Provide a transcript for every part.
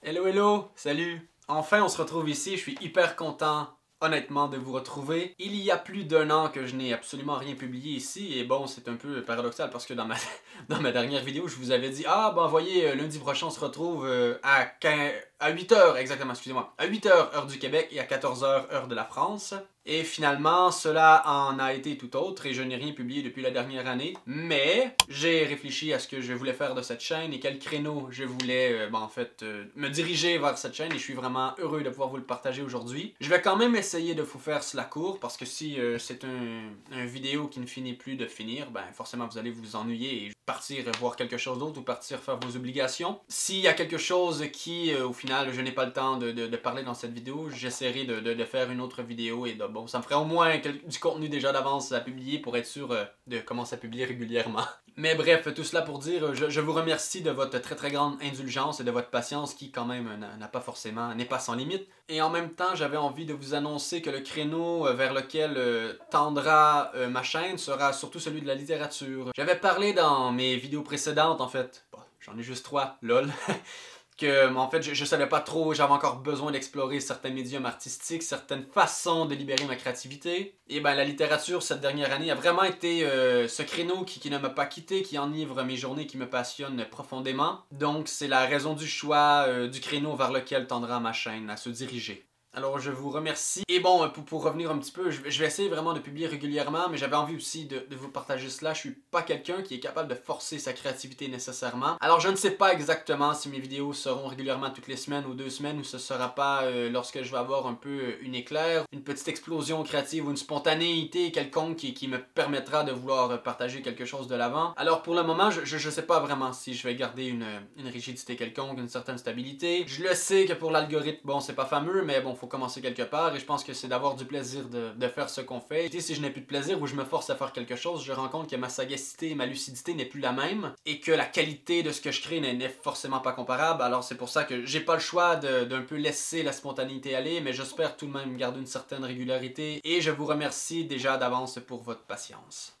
Hello, hello, salut. Enfin, on se retrouve ici. Je suis hyper content honnêtement de vous retrouver. Il y a plus d'un an que je n'ai absolument rien publié ici et bon c'est un peu paradoxal parce que dans ma, dans ma dernière vidéo je vous avais dit ah ben voyez lundi prochain on se retrouve euh, à 15, à 8h exactement, excusez-moi, à 8h heure du Québec et à 14h heure de la France. Et finalement, cela en a été tout autre et je n'ai rien publié depuis la dernière année. Mais j'ai réfléchi à ce que je voulais faire de cette chaîne et quel créneau je voulais euh, ben, en fait euh, me diriger vers cette chaîne et je suis vraiment heureux de pouvoir vous le partager aujourd'hui. Je vais quand même essayer de vous faire cela court parce que si euh, c'est un, vidéo qui ne finit plus de finir, ben forcément vous allez vous ennuyer et partir voir quelque chose d'autre ou partir faire vos obligations. S'il y a quelque chose qui au final je n'ai pas le temps de, parler dans cette vidéo. J'essaierai de, faire une autre vidéo et de, ça me ferait au moins du contenu déjà d'avance à publier pour être sûr euh, de commencer à publier régulièrement. Mais bref, tout cela pour dire, je, vous remercie de votre très très grande indulgence et de votre patience qui quand même n'a pas forcément, n'est pas sans limite. Et en même temps, j'avais envie de vous annoncer que le créneau euh, vers lequel euh, tendra ma chaîne sera surtout celui de la littérature. J'avais parlé dans mes vidéos précédentes en fait, j'en ai juste trois, lol. que en fait je, je savais pas trop, j'avais encore besoin d'explorer certains médiums artistiques, certaines façons de libérer ma créativité. Et ben la littérature cette dernière année a vraiment été euh, ce créneau qui, qui ne m'a pas quitté, qui enivre mes journées, qui me passionne profondément. Donc c'est la raison du choix euh, du créneau vers lequel tendra ma chaîne à se diriger. Alors je vous remercie. Et bon, pour, pour revenir un petit peu, je, vais essayer vraiment de publier régulièrement, mais j'avais envie aussi de, de, vous partager cela. Je suis pas quelqu'un qui est capable de forcer sa créativité nécessairement. Alors je ne sais pas exactement si mes vidéos seront régulièrement toutes les semaines ou deux semaines, ou ce sera pas euh, lorsque je vais avoir un peu euh, une éclair, une petite explosion créative ou une spontanéité quelconque qui, qui me permettra de vouloir partager quelque chose de l'avant. Alors pour le moment, je, je, sais pas vraiment si je vais garder une, une rigidité quelconque, une certaine stabilité. Je le sais que pour l'algorithme, bon c'est pas fameux, mais bon faut commencer quelque part et je pense que c'est d'avoir du plaisir de, faire ce qu'on fait. Et si je n'ai plus de plaisir ou je me force à faire quelque chose, je rends compte que ma sagacité et ma lucidité n'est plus la même et que la qualité de ce que je crée n'est forcément pas comparable. Alors c'est pour ça que j'ai pas le choix d'un peu laisser la spontanéité aller, mais j'espère tout de même garder une certaine régularité et je vous remercie déjà d'avance pour votre patience.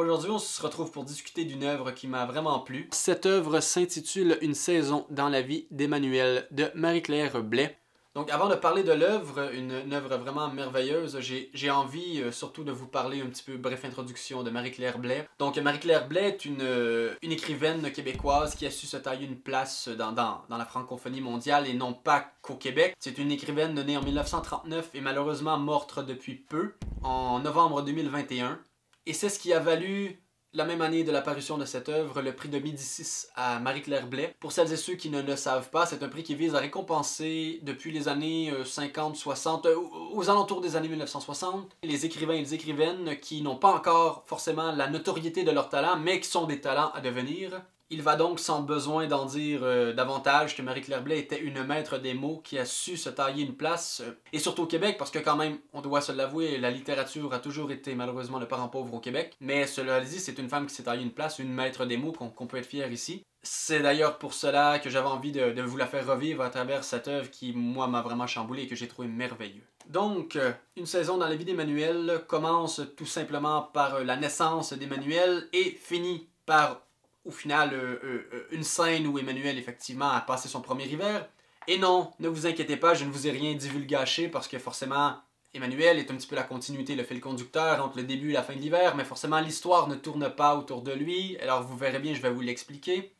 Aujourd'hui, on se retrouve pour discuter d'une œuvre qui m'a vraiment plu. Cette œuvre s'intitule Une saison dans la vie d'Emmanuel de Marie-Claire Blais. Donc avant de parler de l'œuvre, une, œuvre vraiment merveilleuse, j'ai envie euh, surtout de vous parler un petit peu, bref introduction de Marie-Claire Blais. Donc Marie-Claire Blais est une, euh, une, écrivaine québécoise qui a su se tailler une place dans, dans, dans la francophonie mondiale et non pas qu'au Québec. C'est une écrivaine née en 1939 et malheureusement morte depuis peu, en novembre 2021. Et c'est ce qui a valu la même année de l'apparition de cette œuvre, le prix de Médicis à Marie-Claire Blais. Pour celles et ceux qui ne le savent pas, c'est un prix qui vise à récompenser depuis les années 50, euh, 60, euh, aux alentours des années 1960, les écrivains et les écrivaines qui n'ont pas encore forcément la notoriété de leur talent, mais qui sont des talents à devenir. Il va donc sans besoin d'en dire euh, davantage que Marie-Claire Blais était une maître des mots qui a su se tailler une place, euh, et surtout au Québec, parce que quand même, on doit se l'avouer, la littérature a toujours été malheureusement le parent pauvre au Québec, mais cela dit, c'est une femme qui s'est taillée une place, une maître des mots qu'on peut être fier ici. C'est d'ailleurs pour cela que j'avais envie de, vous la faire revivre à travers cette œuvre qui, moi, m'a vraiment chamboulé et que j'ai trouvé merveilleux. Donc, euh, une saison dans la vie d'Emmanuel commence tout simplement par la naissance d'Emmanuel et finit par au final euh, euh, euh, une scène où Emmanuel effectivement a passé son premier hiver. Et non, ne vous inquiétez pas, je ne vous ai rien divulgaché parce que forcément Emmanuel est un petit peu la continuité, le fil conducteur entre le début et la fin de l'hiver, mais forcément l'histoire ne tourne pas autour de lui, alors vous verrez bien, je vais vous l'expliquer.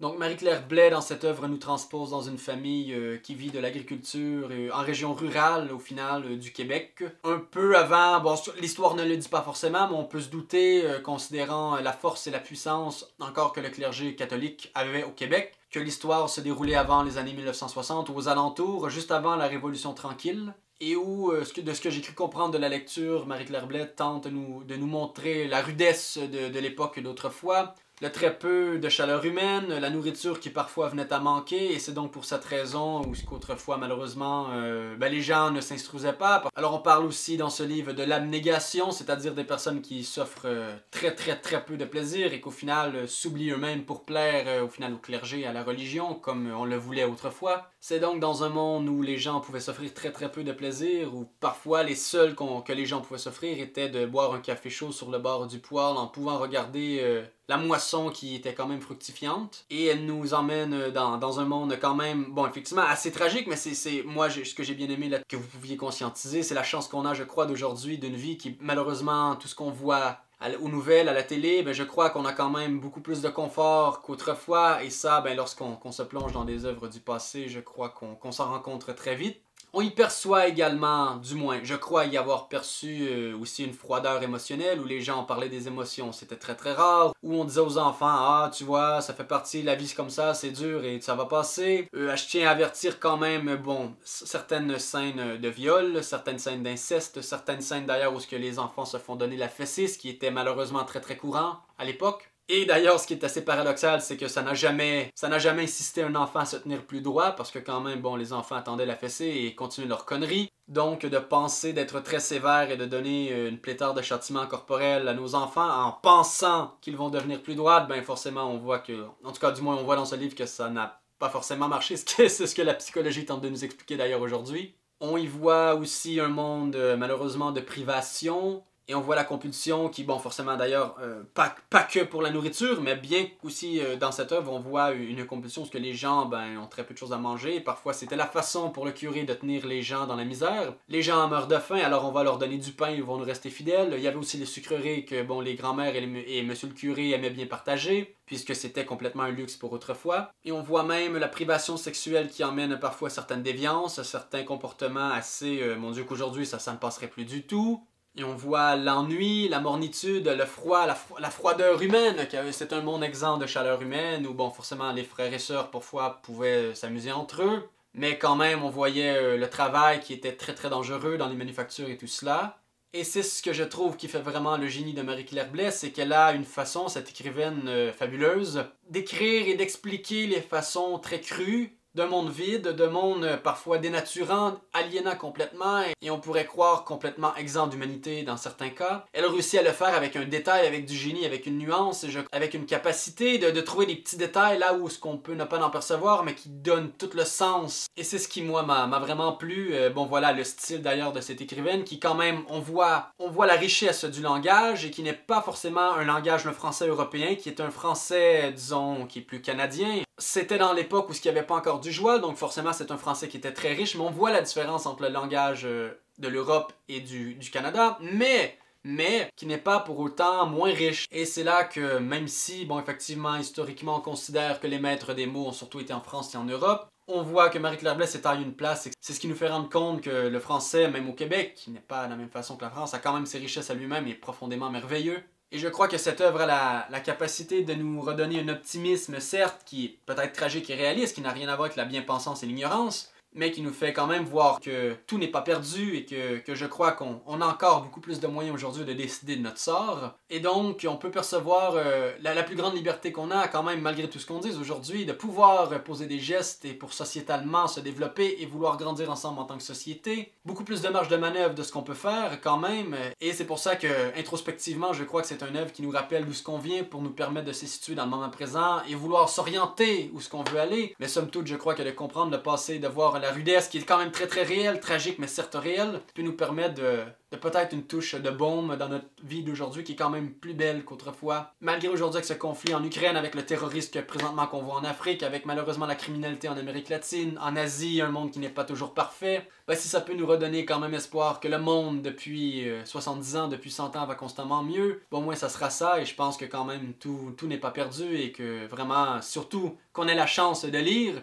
Donc Marie-Claire Blais, dans cette œuvre, nous transpose dans une famille euh, qui vit de l'agriculture euh, en région rurale, au final, euh, du Québec. Un peu avant, bon, l'histoire ne le dit pas forcément, mais on peut se douter, considérant la force et la puissance encore que le clergé catholique avait au Québec, que l'histoire se déroulait avant les années 1960 ou aux alentours, juste avant la Révolution tranquille et où, de ce que j'ai cru comprendre de la lecture, Marie-Claire Blais tente de nous, de nous montrer la rudesse de, de l'époque d'autrefois, le très peu de chaleur humaine, la nourriture qui parfois venait à manquer, et c'est donc pour cette raison où qu'autrefois malheureusement euh, ben, les gens ne s'instruisaient pas. Alors on parle aussi dans ce livre de l'abnégation, c'est-à-dire des personnes qui s'offrent euh, très très très peu de plaisir et qu'au final euh, s'oublient eux-mêmes pour plaire au final au clergé, à la religion, comme on le voulait autrefois. C'est donc dans un monde où les gens pouvaient s'offrir très très peu de plaisir, où parfois les seuls que les gens pouvaient s'offrir étaient de boire un café chaud sur le bord du poêle en pouvant regarder euh, la moisson qui était quand même fructifiante. Et elle nous emmène dans, dans un monde quand même, bon effectivement assez tragique, mais c'est moi ce que j'ai bien aimé là, que vous pouviez conscientiser, c'est la chance qu'on a je crois d'aujourd'hui d'une vie qui malheureusement tout ce qu'on voit aux nouvelles, à la télé, ben, je crois qu'on a quand même beaucoup plus de confort qu'autrefois. Et ça, ben, lorsqu'on se plonge dans des œuvres du passé, je crois qu'on s'en rencontre très vite. On y perçoit également, du moins, je crois y avoir perçu euh, aussi une froideur émotionnelle où les gens parlaient des émotions. C'était très très rare. Où on disait aux enfants, ah tu vois, ça fait partie, la vie comme ça, c'est dur et ça va passer. Euh, je tiens à avertir quand même, bon, certaines scènes de viol, certaines scènes d'inceste, certaines scènes d'ailleurs où ce que les enfants se font donner la fessée, ce qui était malheureusement très très courant à l'époque. Et d'ailleurs, ce qui est assez paradoxal, c'est que ça n'a jamais, ça n'a jamais insisté un enfant à se tenir plus droit, parce que quand même, bon, les enfants attendaient la fessée et continuaient leur connerie. Donc, de penser d'être très sévère et de donner euh, une pléthore de châtiments corporels à nos enfants en pensant qu'ils vont devenir plus droits, ben forcément, on voit que, en tout cas, du moins, on voit dans ce livre que ça n'a pas forcément marché. C'est ce que la psychologie tente de nous expliquer d'ailleurs aujourd'hui. On y voit aussi un monde, euh, malheureusement, de privation, et on voit la compulsion qui, bon, forcément d'ailleurs, euh, pas, pas, que pour la nourriture, mais bien qu'aussi euh, dans cette œuvre, on voit une compulsion parce que les gens ben, ont très peu de choses à manger. parfois, c'était la façon pour le curé de tenir les gens dans la misère. Les gens meurent de faim, alors on va leur donner du pain, ils vont nous rester fidèles. Il y avait aussi les sucreries que, bon, les grands-mères et, monsieur le curé aimaient bien partager, puisque c'était complètement un luxe pour autrefois. Et on voit même la privation sexuelle qui emmène parfois certaines déviances, certains comportements assez, euh, mon Dieu, qu'aujourd'hui ça ne passerait plus du tout. Et on voit l'ennui, la mornitude, le froid, la, froideur humaine, c'est un monde exempt de chaleur humaine, où bon, forcément les frères et sœurs parfois pouvaient s'amuser entre eux, mais quand même on voyait euh, le travail qui était très très dangereux dans les manufactures et tout cela. Et c'est ce que je trouve qui fait vraiment le génie de Marie-Claire Blais, c'est qu'elle a une façon, cette écrivaine euh, fabuleuse, d'écrire et d'expliquer les façons très crues d'un monde vide, d'un monde euh, parfois dénaturant, aliénant complètement, et on pourrait croire complètement exempt d'humanité dans certains cas. Elle réussit à le faire avec un détail, avec du génie, avec une nuance, avec une capacité de, trouver des petits détails là où ce qu'on peut ne pas en percevoir, mais qui donne tout le sens. Et c'est ce qui, moi, m'a vraiment plu. Euh, bon, voilà le style d'ailleurs de cette écrivaine, qui quand même, on voit, on voit la richesse du langage, et qui n'est pas forcément un langage, le français européen, qui est un français, disons, qui est plus canadien, c'était dans l'époque où il n'y avait pas encore du joie, donc forcément c'est un français qui était très riche, mais on voit la différence entre le langage euh, de l'Europe et du, Canada, mais mais qui n'est pas pour autant moins riche. Et c'est là que, même si, bon, effectivement, historiquement, on considère que les maîtres des mots ont surtout été en France et en Europe, on voit que Marie-Claire Blais s'est taillé une place. C'est ce qui nous fait rendre compte que le français, même au Québec, qui n'est pas de la même façon que la France, a quand même ses richesses à lui-même et est profondément merveilleux. Et je crois que cette œuvre a la, capacité de nous redonner un optimisme, certes, qui est peut-être tragique et réaliste, qui n'a rien à voir avec la bien-pensance et l'ignorance, mais qui nous fait quand même voir que tout n'est pas perdu et que, que je crois qu'on a encore beaucoup plus de moyens aujourd'hui de décider de notre sort. Et donc, on peut percevoir euh, la, la, plus grande liberté qu'on a quand même, malgré tout ce qu'on dit aujourd'hui, de pouvoir poser des gestes et pour sociétalement se développer et vouloir grandir ensemble en tant que société. Beaucoup plus de marge de manœuvre de ce qu'on peut faire quand même. Et c'est pour ça que, introspectivement, je crois que c'est un œuvre qui nous rappelle d'où ce qu'on vient pour nous permettre de se situer dans le moment présent et vouloir s'orienter où ce qu'on veut aller. Mais somme toute, je crois que de comprendre le passé, de voir la rudesse qui est quand même très très réelle, tragique mais certes réelle, peut nous permettre de, de peut-être une touche de baume dans notre vie d'aujourd'hui qui est quand même plus belle qu'autrefois. Malgré aujourd'hui avec ce conflit en Ukraine, avec le terrorisme présentement qu'on voit en Afrique, avec malheureusement la criminalité en Amérique latine, en Asie, un monde qui n'est pas toujours parfait, ben si ça peut nous redonner quand même espoir que le monde depuis 70 euh, ans, depuis 100 ans va constamment mieux, bon, au moins ça sera ça et je pense que quand même tout, tout n'est pas perdu et que vraiment, surtout qu'on ait la chance de lire,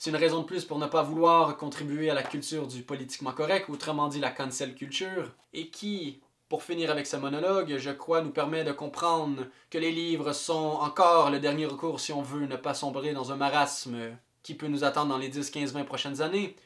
c'est une raison de plus pour ne pas vouloir contribuer à la culture du politiquement correct, autrement dit la cancel culture, et qui, pour finir avec ce monologue, je crois nous permet de comprendre que les livres sont encore le dernier recours si on veut ne pas sombrer dans un marasme qui peut nous attendre dans les 10, 15, 20 prochaines années.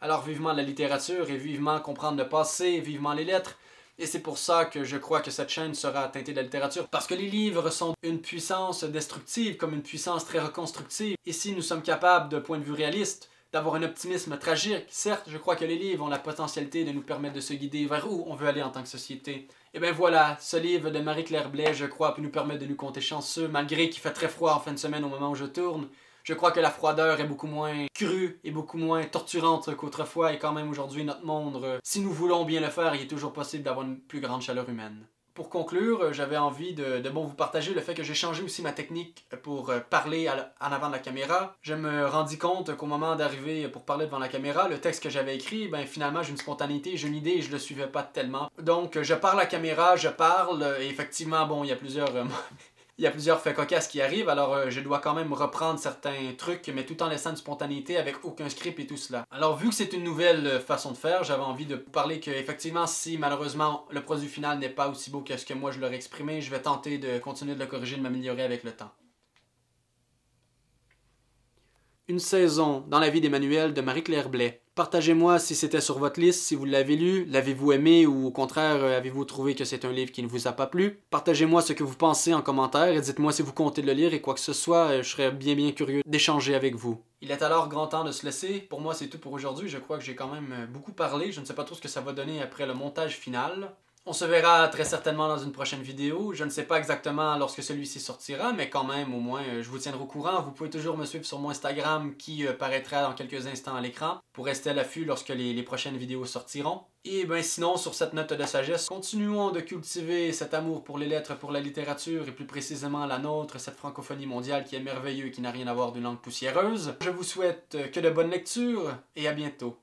Alors vivement la littérature et vivement comprendre le passé, vivement les lettres, et c'est pour ça que je crois que cette chaîne sera teintée de la littérature. Parce que les livres sont une puissance destructive comme une puissance très reconstructive. Et si nous sommes capables, de point de vue réaliste, d'avoir un optimisme tragique, certes, je crois que les livres ont la potentialité de nous permettre de se guider vers où on veut aller en tant que société. Et bien voilà, ce livre de Marie-Claire Blais, je crois, peut nous permettre de nous compter chanceux, malgré qu'il fait très froid en fin de semaine au moment où je tourne. Je crois que la froideur est beaucoup moins crue et beaucoup moins torturante qu'autrefois et quand même aujourd'hui notre monde, euh, si nous voulons bien le faire, il est toujours possible d'avoir une plus grande chaleur humaine. Pour conclure, euh, j'avais envie de, vous partager le fait que j'ai changé aussi ma technique pour euh, parler en avant de la caméra. Je me rendis compte qu'au moment d'arriver pour parler devant la caméra, le texte que j'avais écrit, ben finalement j'ai une spontanéité, j'ai une idée et je le suivais pas tellement. Donc je parle à la caméra, je parle, et effectivement, bon, il y a plusieurs... il y a plusieurs faits cocasses qui arrivent, alors euh, je dois quand même reprendre certains trucs, mais tout en laissant une spontanéité avec aucun script et tout cela. Alors vu que c'est une nouvelle euh, façon de faire, j'avais envie de parler que effectivement si malheureusement le produit final n'est pas aussi beau que ce que moi je l'aurais exprimé, je vais tenter de continuer de le corriger, de m'améliorer avec le temps. Une saison dans la vie d'Emmanuel de Marie-Claire Blais. Partagez-moi si c'était sur votre liste, si vous l'avez lu, l'avez-vous aimé ou au contraire euh, avez-vous trouvé que c'est un livre qui ne vous a pas plu? Partagez-moi ce que vous pensez en commentaire et dites-moi si vous comptez le lire et quoi que ce soit, euh, je serais bien bien curieux d'échanger avec vous. Il est alors grand temps de se laisser. Pour moi, c'est tout pour aujourd'hui. Je crois que j'ai quand même euh, beaucoup parlé. Je ne sais pas trop ce que ça va donner après le montage final. On se verra très certainement dans une prochaine vidéo. Je ne sais pas exactement lorsque celui-ci sortira, mais quand même, au moins, euh, je vous tiendrai au courant. Vous pouvez toujours me suivre sur mon Instagram qui euh, paraîtra dans quelques instants à l'écran pour rester à l'affût lorsque les, prochaines vidéos sortiront. Et ben sinon, sur cette note de sagesse, continuons de cultiver cet amour pour les lettres, pour la littérature et plus précisément la nôtre, cette francophonie mondiale qui est merveilleuse et qui n'a rien à voir d'une langue poussiéreuse. Je vous souhaite que de bonnes lectures et à bientôt.